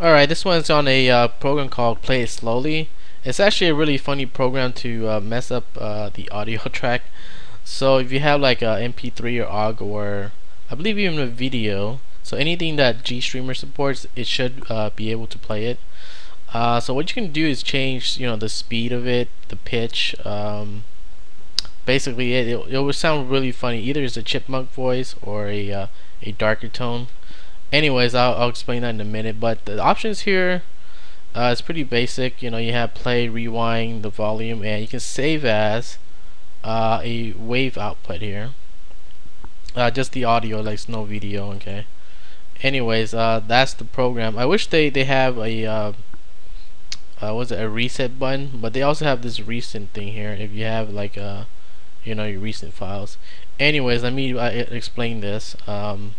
Alright, this one's on a uh, program called Play It Slowly. It's actually a really funny program to uh, mess up uh, the audio track. So if you have like a MP3 or OGG or I believe even a video, so anything that GStreamer supports, it should uh, be able to play it. Uh, so what you can do is change, you know, the speed of it, the pitch. Um, basically, it, it, it will sound really funny. Either it's a chipmunk voice or a uh, a darker tone anyways I'll, I'll, explain that in a minute but the options here uh, it's pretty basic. You know you have play rewind the volume and you can save as uh, a wave output here. Uh, just the audio like no video okay? Anyways uh, that's the program. I wish they they have a uh, uh, was it a reset button but they also have this recent thing here if you have like uh you know your recent files. Anyways let me explain this. Um,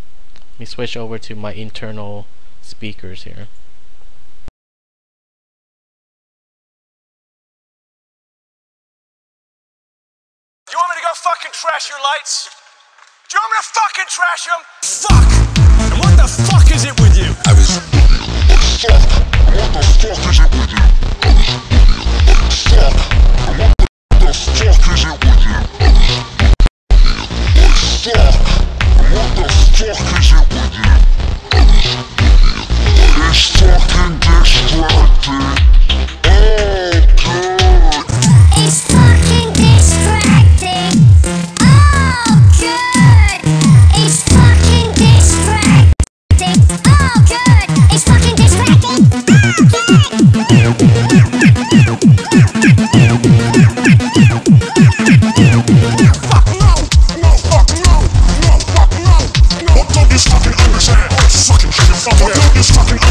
let me switch over to my internal speakers here. You want me to go fucking trash your lights? Do you want me to fucking trash them? Fuck! It's fucking distracting. Oh good. It's fucking distracting. Oh good. It's fucking distracting. Fuck no, fuck fuck. do you fucking understand? Fucking, fucking.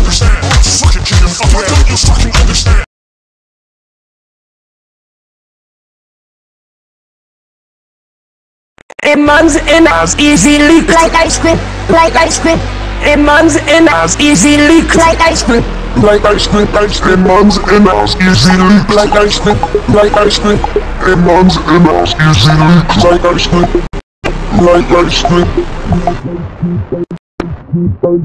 A man's in as easily like ice cream, like ice cream. A man's in as easily like ice cream, like ice cream, ice cream. A man's in as easily like ice cream, like ice cream. A man's in as easily like ice cream, like ice cream. No.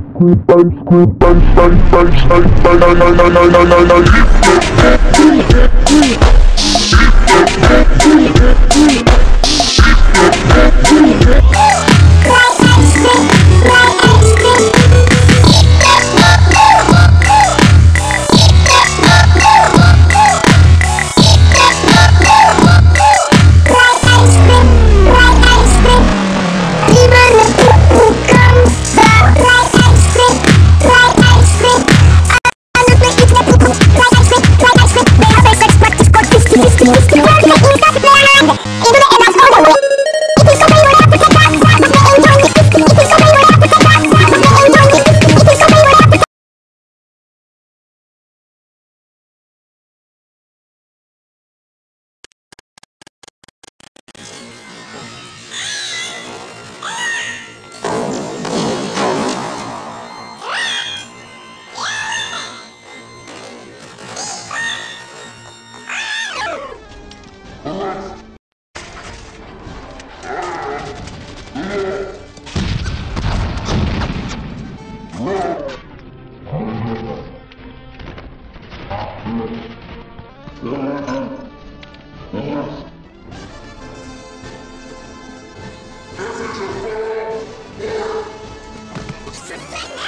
Is it your fault?